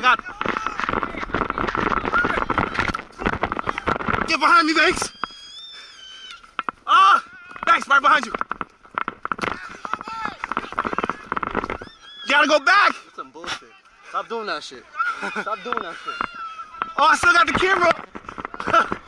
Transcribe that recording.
I got. Get behind me, Banks. Ah, Banks, right behind you. You gotta go back. That's some bullshit. Stop doing that shit. Stop doing that shit. Oh, I still got the camera.